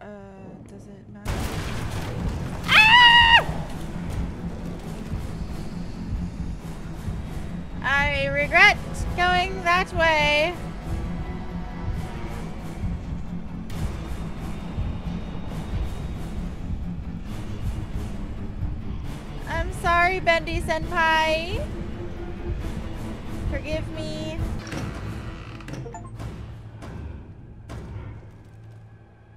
Uh, does it matter? Ah! I regret going that way. I'm sorry, Bendy Senpai. Forgive me.